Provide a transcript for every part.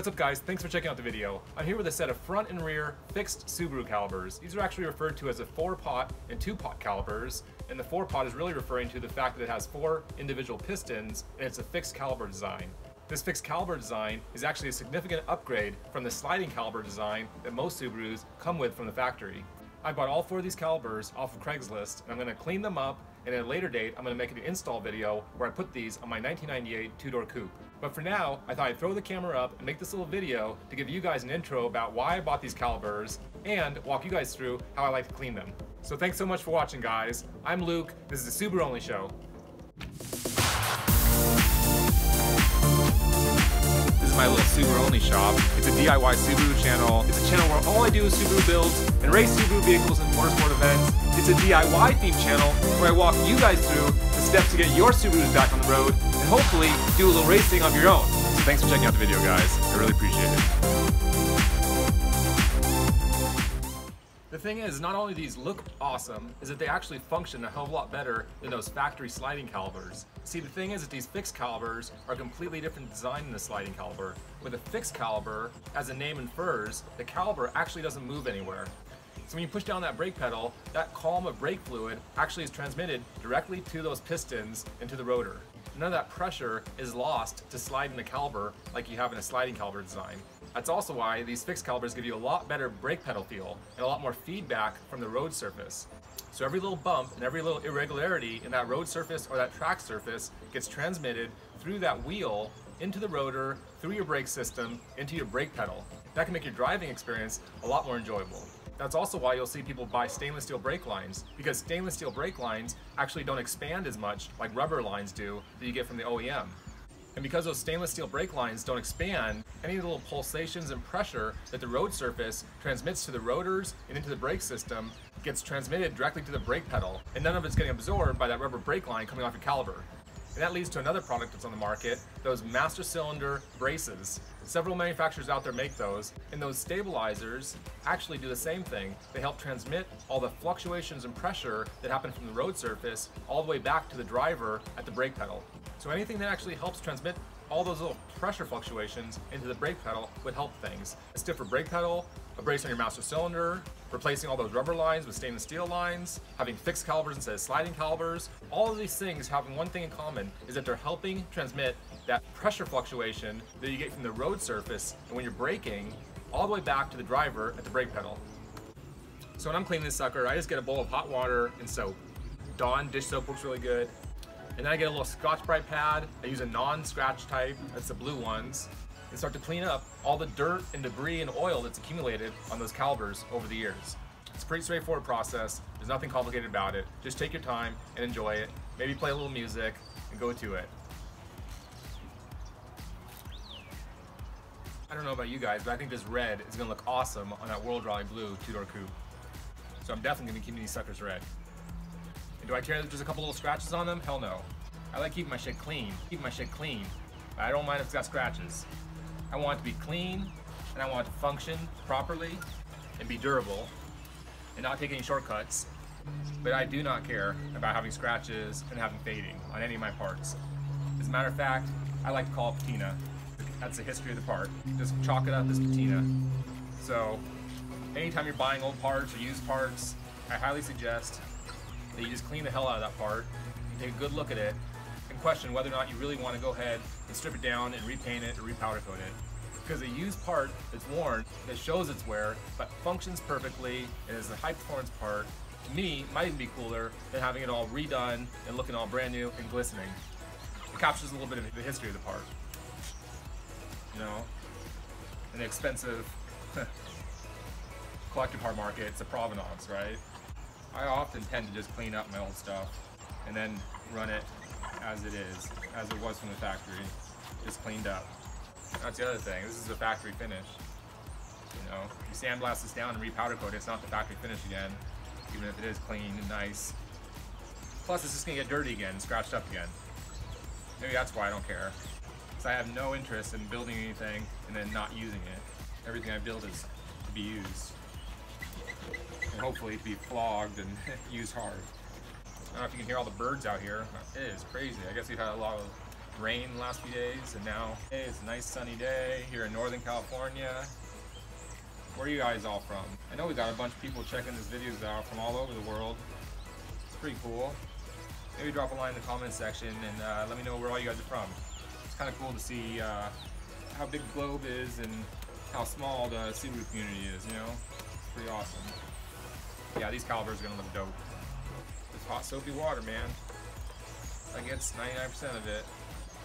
What's up guys, thanks for checking out the video. I'm here with a set of front and rear fixed Subaru calipers. These are actually referred to as a four pot and two pot calipers, and the four pot is really referring to the fact that it has four individual pistons and it's a fixed caliper design. This fixed caliper design is actually a significant upgrade from the sliding caliper design that most Subarus come with from the factory. I bought all four of these calipers off of Craigslist and I'm going to clean them up and at a later date I'm going to make an install video where I put these on my 1998 two-door coupe. But for now, I thought I'd throw the camera up and make this little video to give you guys an intro about why I bought these calipers and walk you guys through how I like to clean them. So thanks so much for watching guys. I'm Luke, this is the Subaru Only Show. My little Subaru Only shop. It's a DIY Subaru channel. It's a channel where all I do is Subaru builds and race Subaru vehicles in motorsport events. It's a DIY themed channel where I walk you guys through the steps to get your Subarus back on the road and hopefully do a little racing of your own. So thanks for checking out the video guys. I really appreciate it. The thing is, not only these look awesome, is that they actually function a hell of a lot better than those factory sliding calipers. See, the thing is that these fixed calipers are completely different design than the sliding caliper. With a fixed caliper, as the name infers, the caliper actually doesn't move anywhere. So when you push down that brake pedal, that column of brake fluid actually is transmitted directly to those pistons and to the rotor. None of that pressure is lost to slide in the caliper like you have in a sliding caliper design. That's also why these fixed calipers give you a lot better brake pedal feel and a lot more feedback from the road surface. So every little bump and every little irregularity in that road surface or that track surface gets transmitted through that wheel into the rotor, through your brake system, into your brake pedal. That can make your driving experience a lot more enjoyable. That's also why you'll see people buy stainless steel brake lines, because stainless steel brake lines actually don't expand as much like rubber lines do that you get from the OEM. And because those stainless steel brake lines don't expand, any little pulsations and pressure that the road surface transmits to the rotors and into the brake system gets transmitted directly to the brake pedal, and none of it's getting absorbed by that rubber brake line coming off your caliper. And that leads to another product that's on the market, those master cylinder braces. Several manufacturers out there make those, and those stabilizers actually do the same thing. They help transmit all the fluctuations and pressure that happen from the road surface all the way back to the driver at the brake pedal. So anything that actually helps transmit all those little pressure fluctuations into the brake pedal would help things. A stiffer brake pedal, a brace on your master cylinder, replacing all those rubber lines with stainless steel lines, having fixed calipers instead of sliding calipers. All of these things having one thing in common is that they're helping transmit that pressure fluctuation that you get from the road surface and when you're braking all the way back to the driver at the brake pedal. So when I'm cleaning this sucker, I just get a bowl of hot water and soap. Dawn dish soap works really good. And then I get a little Scotch-Brite pad. I use a non-scratch type, that's the blue ones, and start to clean up all the dirt and debris and oil that's accumulated on those calipers over the years. It's a pretty straightforward process. There's nothing complicated about it. Just take your time and enjoy it. Maybe play a little music and go to it. I don't know about you guys, but I think this red is gonna look awesome on that World Rally Blue two-door coupe. So I'm definitely gonna keep these suckers red. Do I care there's a couple little scratches on them? Hell no. I like keeping my shit clean. Keep my shit clean. I don't mind if it's got scratches. I want it to be clean, and I want it to function properly, and be durable, and not take any shortcuts. But I do not care about having scratches and having fading on any of my parts. As a matter of fact, I like to call it patina. That's the history of the part. Just chalk it up as patina. So, anytime you're buying old parts or used parts, I highly suggest that you just clean the hell out of that part, and take a good look at it, and question whether or not you really want to go ahead and strip it down and repaint it or repowder coat it. Because a used part that's worn, that shows its wear, but functions perfectly, and is a high performance part, to me, might even be cooler than having it all redone and looking all brand new and glistening. It captures a little bit of the history of the part. You know? An expensive collector part market, it's a provenance, right? I often tend to just clean up my old stuff and then run it as it is, as it was from the factory, just cleaned up. That's the other thing, this is a factory finish. You know, you sandblast this down and repowder coat it, it's not the factory finish again, even if it is clean and nice. Plus it's just gonna get dirty again, scratched up again. Maybe that's why I don't care. Because I have no interest in building anything and then not using it. Everything I build is to be used hopefully be flogged and used hard. I don't know if you can hear all the birds out here. It is crazy. I guess we've had a lot of rain the last few days, and now hey, it's a nice sunny day here in Northern California. Where are you guys all from? I know we got a bunch of people checking these videos out from all over the world. It's pretty cool. Maybe drop a line in the comment section and uh, let me know where all you guys are from. It's kind of cool to see uh, how big the globe is and how small the Subaru community is, you know? It's pretty awesome. Yeah, these calipers are gonna look dope. It's hot soapy water, man. That gets 99% of it.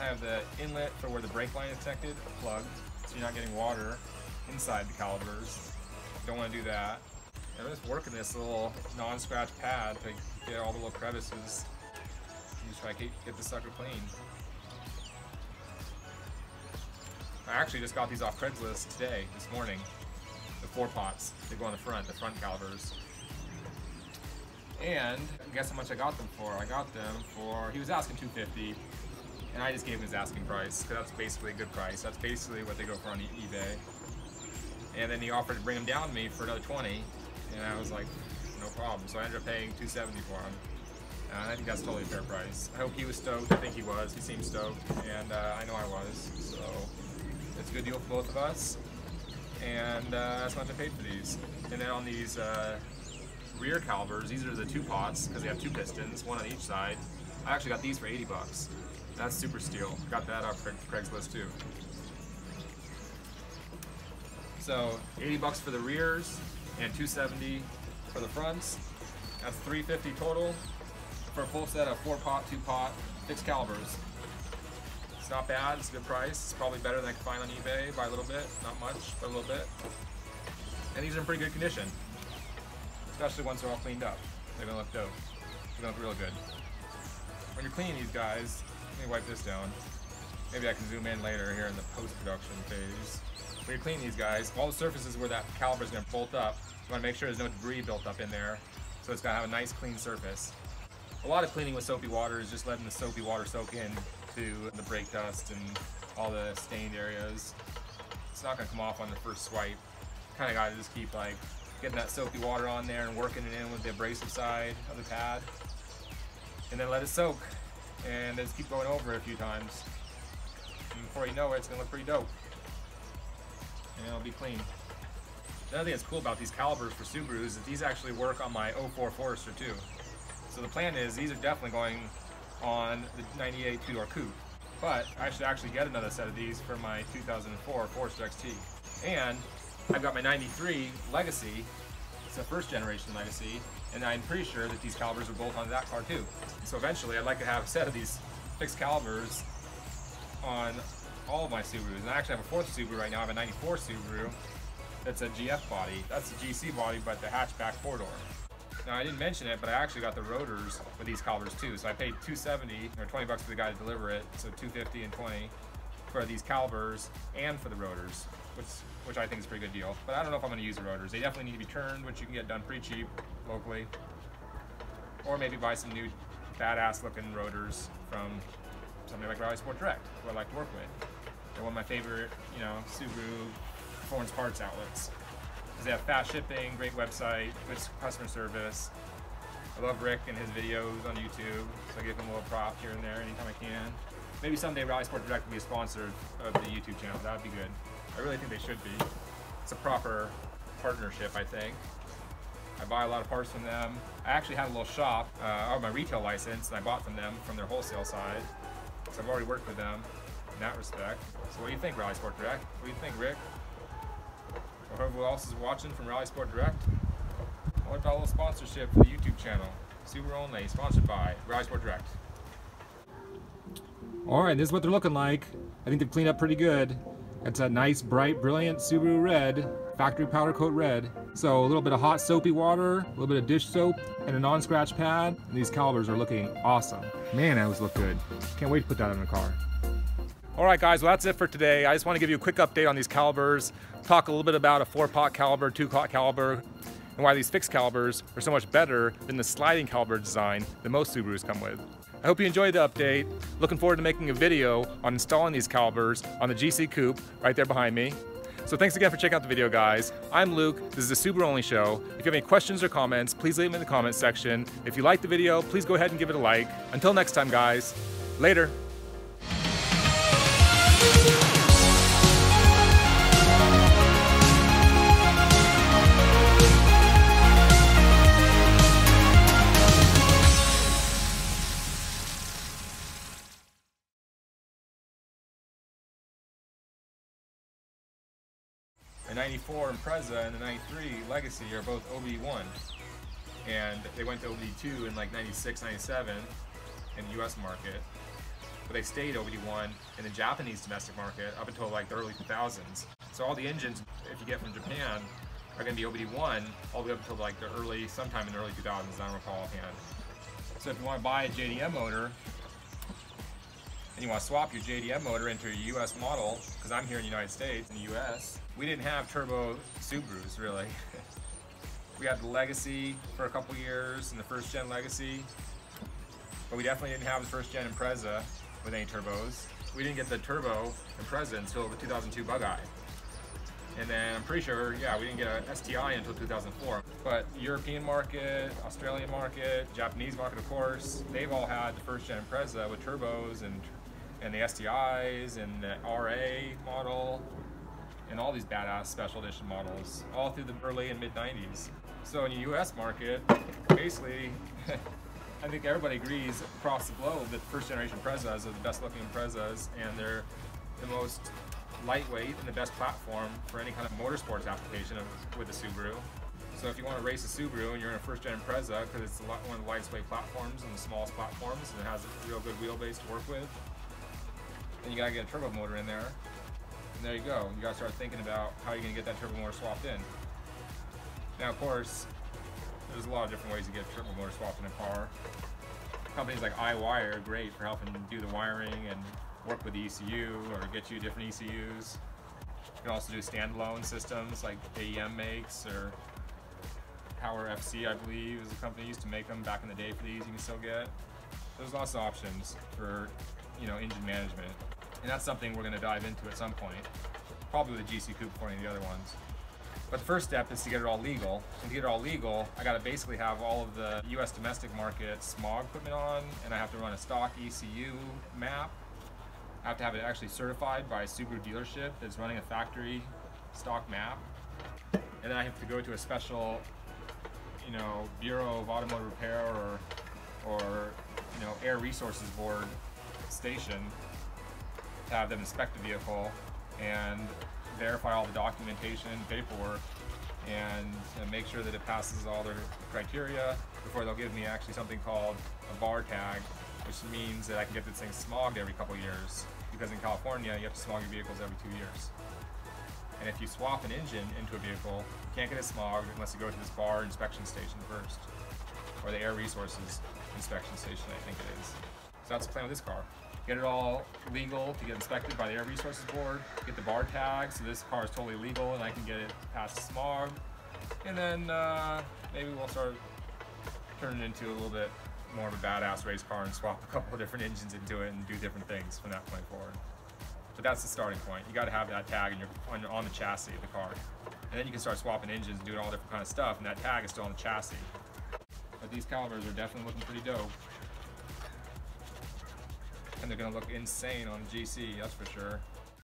I have the inlet for where the brake line is connected plugged, so you're not getting water inside the calipers. Don't want to do that. And I'm just working this little non-scratch pad to get all the little crevices. Just try to get, get the sucker clean. I actually just got these off Craigslist today, this morning. The four pots. They go on the front, the front calibers. And guess how much I got them for? I got them for, he was asking 250 and I just gave him his asking price, because that's basically a good price. That's basically what they go for on eBay. And then he offered to bring them down to me for another 20, and I was like, no problem. So I ended up paying 270 for them. And I think that's totally a fair price. I hope he was stoked. I think he was. He seemed stoked, and uh, I know I was. So it's a good deal for both of us. And uh, that's much I paid for these. And then on these uh, rear calipers, these are the two pots because they have two pistons, one on each side. I actually got these for 80 bucks. That's super steal. Got that off Craigslist too. So 80 bucks for the rears and 270 for the fronts. That's 350 total for a full set of four pot, two pot, fixed calipers. It's not bad, it's a good price. It's probably better than I can find on eBay by a little bit. Not much, but a little bit. And these are in pretty good condition. Especially once they're all cleaned up. They're gonna look dope. They're gonna look real good. When you're cleaning these guys, let me wipe this down. Maybe I can zoom in later here in the post-production phase. When you're cleaning these guys, all the surfaces where that caliper is going to bolt up, you want to make sure there's no debris built up in there. So it's gonna have a nice clean surface. A lot of cleaning with soapy water is just letting the soapy water soak in to the brake dust and all the stained areas. It's not to come off on the first swipe. Kind of got to just keep like getting that soapy water on there and working it in with the abrasive side of the pad. And then let it soak and just keep going over it a few times. And before you know it, it's gonna look pretty dope. And it'll be clean. Another thing that's cool about these calipers for Subarus is that these actually work on my 04 Forester too. So the plan is these are definitely going on the 98 two-door coupe. But I should actually get another set of these for my 2004 Forester XT. And I've got my 93 Legacy, it's a first generation Legacy, and I'm pretty sure that these calipers are bolt onto that car too. So eventually I'd like to have a set of these fixed calipers on all of my Subarus. And I actually have a fourth Subaru right now. I have a 94 Subaru that's a GF body. That's a GC body, but the hatchback four-door. Now I didn't mention it, but I actually got the rotors with these calipers too. So I paid 270 or 20 bucks for the guy to deliver it. So 250 and 20 for these calipers and for the rotors, which which I think is a pretty good deal. But I don't know if I'm going to use the rotors. They definitely need to be turned, which you can get done pretty cheap locally. Or maybe buy some new badass looking rotors from somebody like Rally Sport Direct, who I like to work with. They're one of my favorite, you know, Subaru performance parts outlets. Because they have fast shipping, great website, good customer service. I love Rick and his videos on YouTube, so I give him a little prop here and there anytime I can. Maybe someday Rally Sport Direct will be a sponsor of the YouTube channel. That would be good. I really think they should be. It's a proper partnership, I think. I buy a lot of parts from them. I actually had a little shop, uh, have my retail license, and I bought from them from their wholesale side. So I've already worked with them in that respect. So what do you think, Rally Sport Direct? What do you think, Rick? Or whoever else is watching from Rally Sport Direct? What about a little sponsorship for the YouTube channel? Subaru Only, sponsored by Rally Sport Direct. All right, this is what they're looking like. I think they've cleaned up pretty good. It's a nice, bright, brilliant Subaru red, factory powder coat red. So a little bit of hot soapy water, a little bit of dish soap, and a non-scratch pad. And these calipers are looking awesome. Man, those look good. Can't wait to put that in the car. All right, guys, well, that's it for today. I just want to give you a quick update on these calipers, talk a little bit about a four-pot caliper, two-pot caliper, and why these fixed calibers are so much better than the sliding caliper design that most Subarus come with. I hope you enjoyed the update. Looking forward to making a video on installing these calipers on the GC Coupe right there behind me. So thanks again for checking out the video, guys. I'm Luke. This is the Subaru Only Show. If you have any questions or comments, please leave them in the comments section. If you liked the video, please go ahead and give it a like. Until next time, guys. Later. 94 Impreza and the 93 Legacy are both OBD1. And they went to OBD2 in like 96, 97 in the US market. But they stayed OBD1 in the Japanese domestic market up until like the early 2000s. So all the engines, if you get from Japan, are going to be OBD1 all the way up until like the early, sometime in the early 2000s, I don't recall offhand. So if you want to buy a JDM motor, and you want to swap your JDM motor into a US model, because I'm here in the United States, in the US, we didn't have turbo Subarus really. we had the Legacy for a couple years and the first gen Legacy, but we definitely didn't have the first gen Impreza with any turbos. We didn't get the turbo Impreza until the 2002 Bug-Eye. And then I'm pretty sure, yeah, we didn't get a STI until 2004. But European market, Australian market, Japanese market, of course, they've all had the first gen Impreza with turbos and and the STIs and the RA model and all these badass special edition models all through the early and mid 90s. So in the US market, basically, I think everybody agrees across the globe that first generation Imprezas are the best looking Imprezas and they're the most lightweight and the best platform for any kind of motorsports application of, with a Subaru. So if you want to race a Subaru and you're in a first gen Impreza because it's one of the lightest weight platforms and the smallest platforms and it has a real good wheelbase to work with, then you gotta get a turbo motor in there. And there you go. You gotta start thinking about how you're gonna get that turbo motor swapped in. Now, of course, there's a lot of different ways to get a turbo motor swapped in a car. Companies like iWire are great for helping do the wiring and work with the ECU or get you different ECUs. You can also do standalone systems like AEM makes or Power FC, I believe, is a company used to make them back in the day for these you can still get. There's lots of options for you know engine management. And that's something we're going to dive into at some point, probably with the GC Coupe before any of the other ones. But the first step is to get it all legal. And to get it all legal, I got to basically have all of the US domestic market smog equipment on, and I have to run a stock ECU map. I have to have it actually certified by a Subaru dealership that's running a factory stock map. And then I have to go to a special, you know, Bureau of Automotive Repair or, or you know, Air Resources Board station to have them inspect the vehicle and verify all the documentation, paperwork, and uh, make sure that it passes all their criteria before they'll give me actually something called a bar tag, which means that I can get this thing smogged every couple years. Because in California, you have to smog your vehicles every two years. And if you swap an engine into a vehicle, you can't get it smogged unless you go to this bar inspection station first, or the air resources inspection station, I think it is. So that's the plan with this car get it all legal to get inspected by the Air Resources Board, get the bar tag so this car is totally legal and I can get it past smog. And then uh, maybe we'll start turning it into a little bit more of a badass race car and swap a couple of different engines into it and do different things from that point forward. But that's the starting point. You got to have that tag your, on, on the chassis of the car. And then you can start swapping engines and doing all different kind of stuff and that tag is still on the chassis. But these calipers are definitely looking pretty dope and they're gonna look insane on GC, that's for sure.